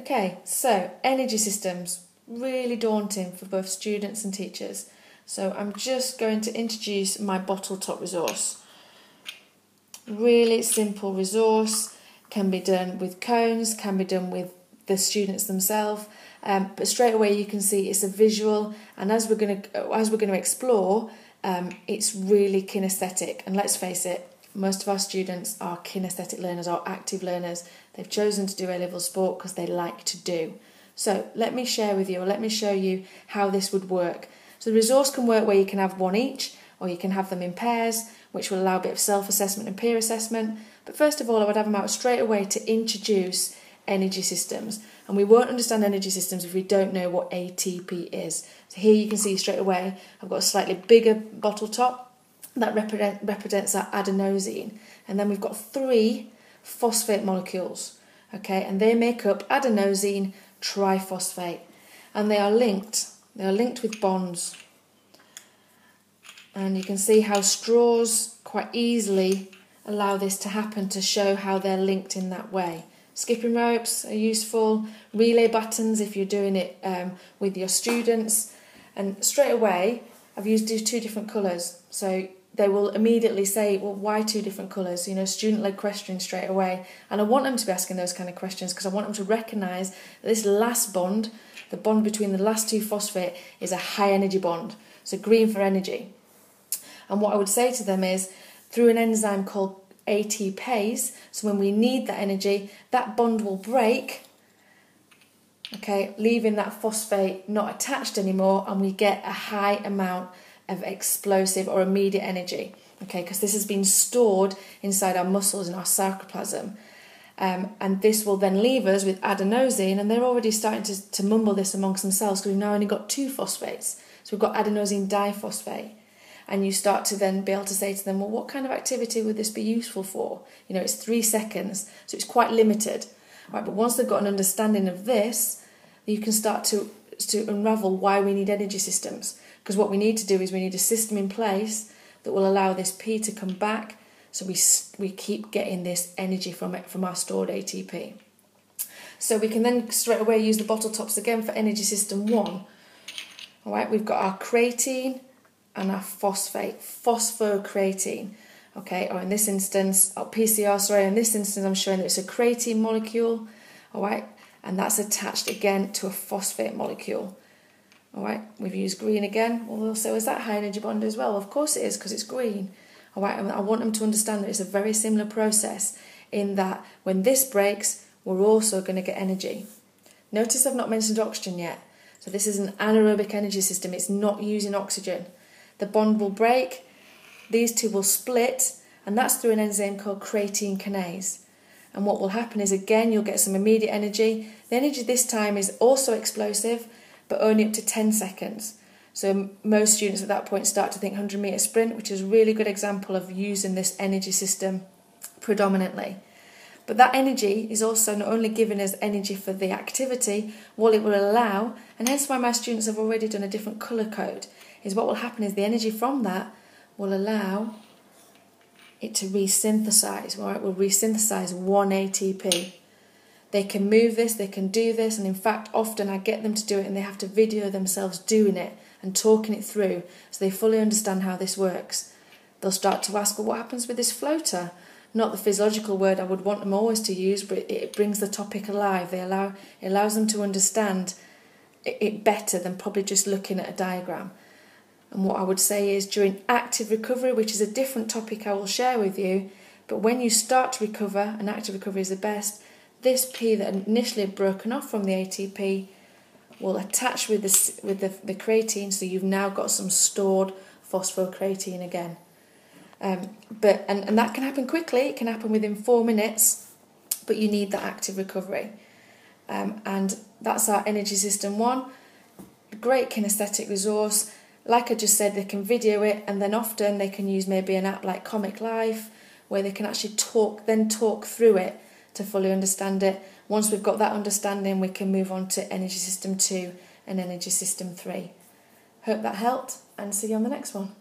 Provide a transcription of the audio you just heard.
Okay, so energy systems, really daunting for both students and teachers. So I'm just going to introduce my bottle top resource. Really simple resource, can be done with cones, can be done with the students themselves. Um, but straight away you can see it's a visual, and as we're going to as we're going to explore, um, it's really kinesthetic. And let's face it, most of our students are kinesthetic learners or active learners. They've chosen to do A level sport because they like to do. So let me share with you, or let me show you how this would work. So the resource can work where you can have one each, or you can have them in pairs, which will allow a bit of self assessment and peer assessment. But first of all, I would have them out straight away to introduce energy systems. And we won't understand energy systems if we don't know what ATP is. So here you can see straight away, I've got a slightly bigger bottle top that represent, represents our adenosine. And then we've got three phosphate molecules, okay, and they make up adenosine triphosphate. And they are linked, they are linked with bonds. And you can see how straws quite easily allow this to happen to show how they're linked in that way. Skipping ropes are useful, relay buttons if you're doing it um, with your students. And straight away, I've used two different colours. So they will immediately say, well, why two different colours? You know, student led questions straight away. And I want them to be asking those kind of questions because I want them to recognise that this last bond, the bond between the last two phosphate, is a high energy bond. So green for energy. And what I would say to them is, through an enzyme called ATPase, so when we need that energy, that bond will break, okay, leaving that phosphate not attached anymore, and we get a high amount of explosive or immediate energy, okay, because this has been stored inside our muscles and our sarcoplasm. Um, and this will then leave us with adenosine, and they're already starting to, to mumble this amongst themselves because we've now only got two phosphates. So we've got adenosine diphosphate. And you start to then be able to say to them, well, what kind of activity would this be useful for? You know, it's three seconds, so it's quite limited. Right, but once they've got an understanding of this, you can start to, to unravel why we need energy systems. Because what we need to do is we need a system in place that will allow this P to come back so we, we keep getting this energy from it from our stored ATP. So we can then straight away use the bottle tops again for energy system one. All right, we've got our creatine and our phosphate, phosphocreatine. Okay, or in this instance, oh, or PCr, sorry, in this instance, I'm showing that it's a creatine molecule. All right, and that's attached again to a phosphate molecule. All right, we've used green again. Well, so is that high energy bond as well? Of course it is because it's green. All right, I want them to understand that it's a very similar process in that when this breaks, we're also going to get energy. Notice I've not mentioned oxygen yet. So this is an anaerobic energy system. It's not using oxygen. The bond will break, these two will split, and that's through an enzyme called creatine kinase. And what will happen is again you'll get some immediate energy. The energy this time is also explosive, but only up to 10 seconds. So most students at that point start to think 100 meter sprint, which is a really good example of using this energy system predominantly. But that energy is also not only giving us energy for the activity, what it will allow, and hence why my students have already done a different colour code, is what will happen is the energy from that will allow it to resynthesize, right? It will resynthesize one ATP. They can move this, they can do this, and in fact, often I get them to do it and they have to video themselves doing it and talking it through so they fully understand how this works. They'll start to ask, well, what happens with this floater? Not the physiological word I would want them always to use, but it brings the topic alive. They allow it allows them to understand it better than probably just looking at a diagram. And what I would say is during active recovery, which is a different topic I will share with you, but when you start to recover, and active recovery is the best, this P that initially had broken off from the ATP will attach with the, with the, the creatine, so you've now got some stored phosphocreatine again. Um, but and, and that can happen quickly, it can happen within four minutes, but you need that active recovery. Um, and that's our energy system one. Great kinesthetic resource. Like I just said, they can video it, and then often they can use maybe an app like Comic Life where they can actually talk, then talk through it to fully understand it. Once we've got that understanding, we can move on to Energy System 2 and Energy System 3. Hope that helped and see you on the next one.